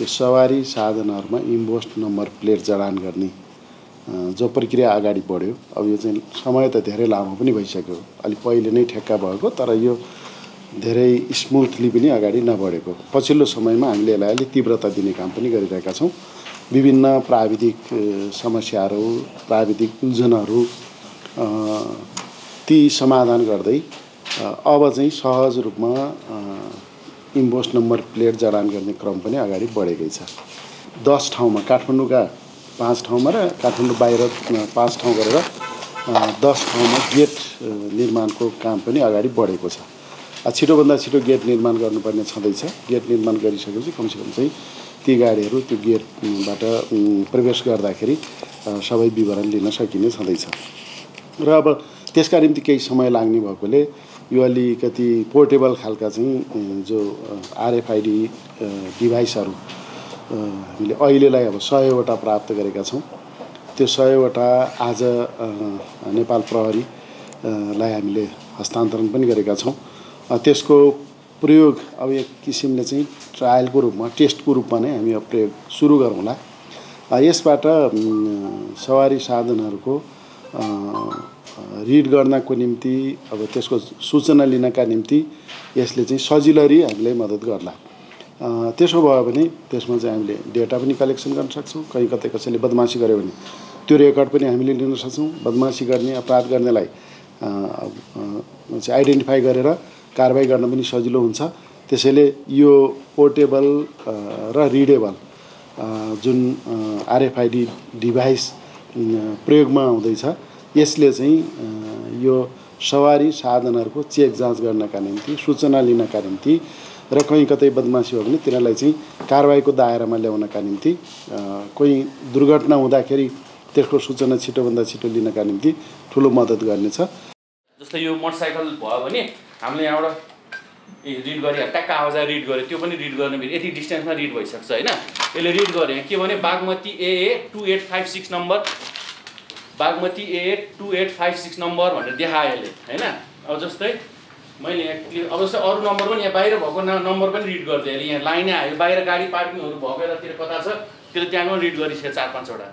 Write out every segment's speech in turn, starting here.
यो सवारी साधनहरूमा embossed number plate जडान गर्ने जो प्रक्रिया अगाडि बढ्यो। अब यो चाहिँ समय त धेरै लामो पनि भइसक्यो। अलिक पहिले नै ठेक्का भएको तर यो धेरै स्मुथली पनि अगाडि नबढेको। पछिल्लो समयमा हामीले यसलाई अलिक तीव्रता दिने काम पनि गरिरहेका छौँ। विभिन्न प्राविधिक समस्याहरू प्राविधिक उल्झनहरू ती समाधान गर्दै अब चाहिँ सहज रूपमा इम्बोस नम्बर प्लेट जडान गर्ने क्रम पनि अगाडि बढेकै छ। दस ठाउँमा काठमाडौँका पाँच ठाउँमा र काठमाडौँ बाहिर पाँच ठाउँ गरेर दस ठाउँमा गेट निर्माणको काम पनि अगाडि बढेको छ। छिटोभन्दा छिटो गेट निर्माण गर्नुपर्ने छँदैछ। गेट निर्माण गरिसकेपछि कमसेकम चाहिँ ती गाडीहरू त्यो गेटबाट प्रवेश गर्दाखेरि सबै विवरण लिन सकिने छँदैछ। र अब त्यसका निम्ति केही समय लाग्ने भएकोले यो अलिकति पोर्टेबल खालका चाहिँ जो आरएफआइडी डिभाइसहरू हामीले अहिलेलाई अब सयवटा प्राप्त गरेका छौँ। त्यो सयवटा आज नेपाल प्रहरीलाई हामीले हस्तान्तरण पनि गरेका छौँ। त्यसको प्रयोग अब एक किसिमले चाहिँ ट्रायलको रूपमा टेस्टको रूपमा नै हामी अब प्रयोग सुरु गरौँला। यसबाट सवारी साधनहरूको रिड गर्नको निम्ति अब त्यसको सूचना लिनका निम्ति यसले चाहिँ सजिलरी हामीलाई मद्दत गर्ला। त्यसो भयो भने त्यसमा चाहिँ हामीले डेटा पनि कलेक्सन गर्न सक्छौँ। कहीँ कतै कसैले बदमासी गर्यो भने त्यो रेकर्ड पनि हामीले लिन सक्छौँ। बदमासी गर्ने अपराध गर्नेलाई चाहिँ आइडेन्टिफाई गरेर कारवाही गर्न पनि सजिलो हुन्छ। त्यसैले यो पोर्टेबल र रिडेबल जुन आरएफआइडी डिभाइस प्रयोगमा आउँदैछ यसले चाहिँ यो सवारी साधनहरूको चेक जाँच गर्नका निम्ति सूचना लिनका निम्ति र कहीँ कतै बदमासी हो भने तिनीहरूलाई चाहिँ कारवाहीको दायरामा ल्याउनका निम्ति कोही दुर्घटना हुँदाखेरि त्यसको सूचना छिटोभन्दा छिटो लिनका निम्ति ठुलो मद्दत गर्नेछ। जस्तै यो मोटरसाइकल भयो भने हामीले यहाँबाट रिड गरे ट्याक्क आवाज रिड गऱ्यो त्यो पनि रिड गर्ने यति डिस्टेन्समा रिड भइसक्छ होइन? यसले रिड गऱ्यो के भने Bagmati A A two eight five six number Bagmati eight two eight five six number भनेर देखायो यसले होइन? अब जस्तै मैले यहाँ क्लिक अब जस्तै अरू नम्बर पनि यहाँ बाहिर भएको नम्बर पनि रिड गरिदिएँ अहिले यहाँ लाइनै आयो। बाहिर गाडी पार्किङहरू भएको यतातिर कता छ त्यसले त्यहाँ पनि रिड गरिसक्यो चार पाँचवटा।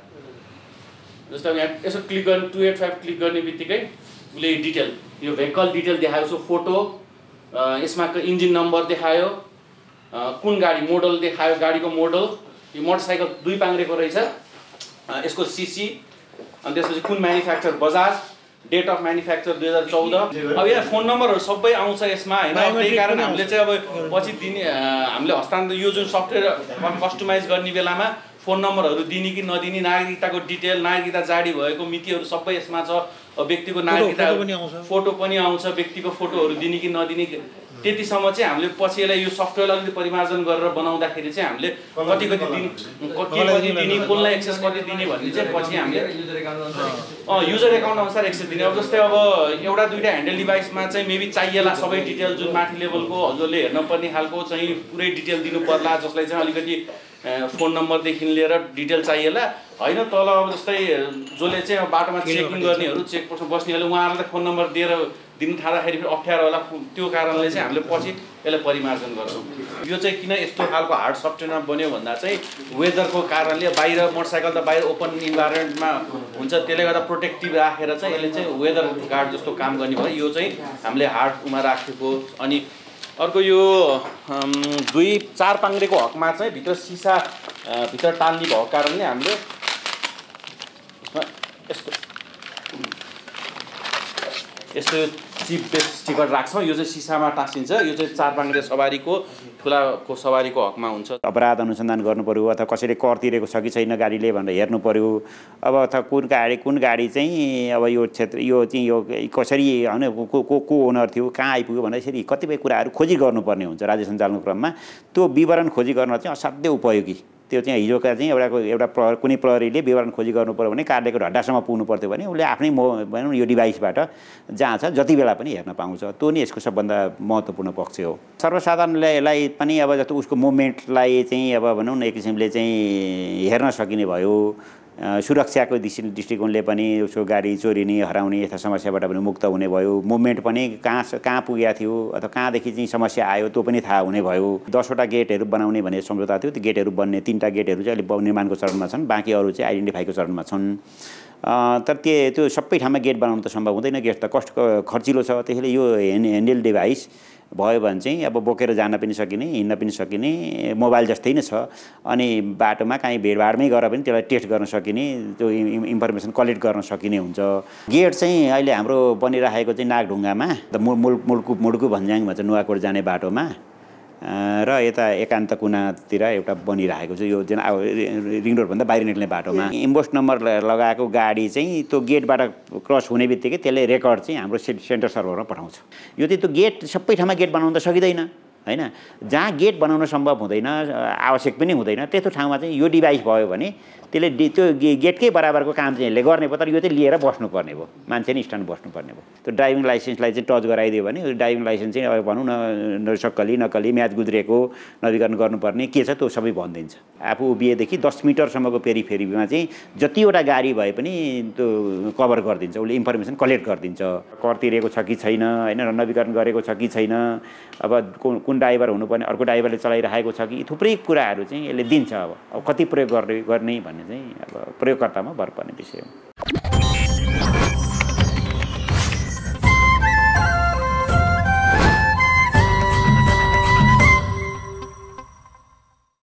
जस्तै अब यहाँ यसो क्लिक गर्ने टु एट फाइभ क्लिक गर्ने बित्तिकै उसले डिटेल यो भेहिकल डिटेल देखायो सो फोटो यसमा इन्जिन नम्बर देखायो कुन गाडी मोडल देखायो गाडीको मोडल यो मोटरसाइकल दुई पाङ्रेको रहेछ। यसको सिसी अनि त्यसपछि कुन manufacture Bajaj date of manufacture दुई हजार चौध। अब यहाँ फोन नम्बरहरू सबै आउँछ यसमा होइन? त्यही कारण हामीले चाहिँ अब पछि दिने हामीले हस्तान्तर यो जुन सफ्टवेयर कस्टमाइज गर्ने बेलामा फोन नम्बरहरू दिने कि नदिने नागरिकताको डिटेल नागरिकता जारी भएको मितिहरू सबै यसमा छ। व्यक्तिको नागरिकता फोटो पनि आउँछ व्यक्तिको फोटोहरू दिने कि नदिने। त्यतिसम्म चाहिँ हामीले पछि यसलाई यो सफ्टवेयर अलिकति परिमार्जन गरेर बनाउँदाखेरि चाहिँ हामीले कति कति दिन के कति दिने कसलाई एक्सेस कति दिने भन्ने चाहिँ पछि हामीले युजर एकाउन्ट अनुसार एक्सेस दिने। अब जस्तै अब एउटा दुइटा ह्यान्डल डिभाइसमा चाहिँ मेबी चाहिएला सबै डिटेल जुन माथि लेभलको हजुरले हेर्न पर्ने खालको चाहिँ पुरै डिटेल दिनु पर्ला जसलाई चाहिँ अलिकति फोन नम्बरदेखि लिएर डिटेल चाहिएला। होइन तल अब जस्तै जसले चाहिँ बाटोमा चेकिङ गर्नेहरू चेकपोस्टमा बस्नेहरूले उहाँहरूलाई त फोन नम्बर दिएर दिन थाल्दाखेरि फेरि अप्ठ्यारो होला। त्यो कारणले चाहिँ हामीले पछि यसलाई परिमार्जन गर्छौँ। यो चाहिँ किन यस्तो खालको हार्ड सफ्टवेयरमा बन्यो भन्दा चाहिँ वेदरको कारणले बाहिर मोटरसाइकल त बाहिर ओपन इन्भाइरोमेन्टमा हुन्छ त्यसले गर्दा प्रोटेक्टिभ राखेर चाहिँ यसले चाहिँ वेदर गार्ड जस्तो काम गर्ने भयो। यो चाहिँ हामीले हार्डमा राखेको अनि अर्को यो दुई चार पाङ्रेको हकमा चाहिँ भित्र सिसा भित्र टाल्ने भएको कारणले हामीले यस्तो यस्तो चिप बेस टिकट राख्छौँ। यो चाहिँ सिसामा टाँसिन्छ। यो चाहिँ चार पाङ्रे सवारीको ठुलाको सवारीको हकमा हुन्छ। अपराध अनुसन्धान गर्नु पऱ्यो अथवा कसैले कर तिरेको छ कि छैन गाडीले भनेर हेर्नु पऱ्यो अब अथवा कुन गाडी कुन गाडी चाहिँ अब यो क्षेत्र यो चाहिँ यो कसरी होइन को को को ओनर थियो कहाँ आइपुग्यो भनेर यसरी कतिपय कुराहरू खोजी गर्नुपर्ने हुन्छ राज्य सञ्चालनको क्रममा। त्यो विवरण खोजी गर्न चाहिँ असाध्यै उपयोगी। त्यो चाहिँ हिजोका चाहिँ एउटा एउटा प्र कुनै प्रहरीले विवरण खोजी गर्नु पऱ्यो भने कार्यालयको ढड्डासम्म पुग्नु पर्थ्यो भने उसले आफ्नै मो भनौँ यो डिभाइसबाट जहाँ छ जति बेला पनि हेर्न पाउँछ। त्यो नै यसको सबभन्दा महत्त्वपूर्ण पक्ष हो। सर्वसाधारणले यसलाई पनि अब जस्तो उसको मुभमेन्टलाई चाहिँ अब भनौँ न एक किसिमले चाहिँ हेर्न सकिने भयो। सुरक्षाको दृष्टि दृष्टिकोणले पनि उसको गाडी चोरिने हराउने यस्ता समस्याबाट पनि मुक्त हुने भयो। मुभमेन्ट पनि कहाँ कहाँ पुगेको थियो अथवा कहाँदेखि चाहिँ समस्या आयो त्यो पनि थाहा हुने भयो। दसवटा गेटहरू बनाउने भन्ने सम्झौता थियो। त्यो गेटहरू बन्ने तिनवटा गेटहरू चाहिँ अहिले निर्माणको चरणमा छन्। बाँकी अरू चाहिँ आइडेन्टिफाईको चरणमा छन्। तर त्यो त्यो सबै ठाउँमा गेट बनाउनु त सम्भव हुँदैन। गेट त कस्ट खर्चिलो छ। त्यसैले यो ह्यान्डल डिभाइस भयो भने चाहिँ अब बोकेर जान पनि सकिने हिँड्न पनि सकिने मोबाइल जस्तै नै छ। अनि बाटोमा काहीँ भिडभाडमै गएर पनि त्यसलाई टेस्ट गर्न सकिने त्यो इन्फर्मेसन कलेक्ट गर्न सकिने हुन्छ। गेट चाहिँ अहिले हाम्रो बनिरहेको चाहिँ नागढुङ्गामा त मुल मुल्कु मुड्कु भन्ज्याङ भन्छ नुवाकोट जाने बाटोमा। र यता एकान्त कुनातिर एउटा बनिरहेको छ। यो जुन अब रिङ रोडभन्दा बाहिर निक्ल्ने बाटोमा। इम्बोस्ट नम्बर लगाएको गाडी चाहिँ त्यो गेटबाट क्रस हुने बित्तिकै त्यसले रेकर्ड चाहिँ हाम्रो से सेन्टर सर्भरमा पठाउँछ। यो चाहिँ त्यो गेट सबै ठाउँमा गेट बनाउन त सकिँदैन होइन? जहाँ गेट बनाउन सम्भव हुँदैन आवश्यक पनि हुँदैन त्यस्तो ठाउँमा चाहिँ यो डिभाइस भयो भने त्यसले त्यो गेटकै बराबरको काम चाहिँ यसले गर्ने भयो तर यो चाहिँ लिएर बस्नुपर्ने भयो। मान्छे नै स्ट्यान्ड बस्नुपर्ने भयो। त्यो ड्राइभिङ लाइसेन्सलाई चाहिँ टच गराइदियो भने ड्राइभिङ लाइसेन्स चाहिँ अब भनौँ न सक्कली नक्कली म्याच गुज्रेको नवीकरण गर्नुपर्ने के छ त्यो सबै भनिदिन्छ। आफू उभिएदेखि दस मिटरसम्मको पेरिफेरीमा चाहिँ जतिवटा गाडी भए पनि त्यो कभर गरिदिन्छ। उसले इन्फर्मेसन कलेक्ट गरिदिन्छ। कर तिरेको छ कि छैन होइन नवीकरण गरेको छ कि छैन अब कुन ड्राइभर हुनुपर्ने अर्को ड्राइभरले चलाइरहेको छ कि थुप्रै कुराहरू चाहिँ यसले दिन्छ अब। अब कति प्रयोग गर्ने गर्ने भन्ने चाहिँ अब प्रयोगकर्तामा भर पर्ने विषय हो।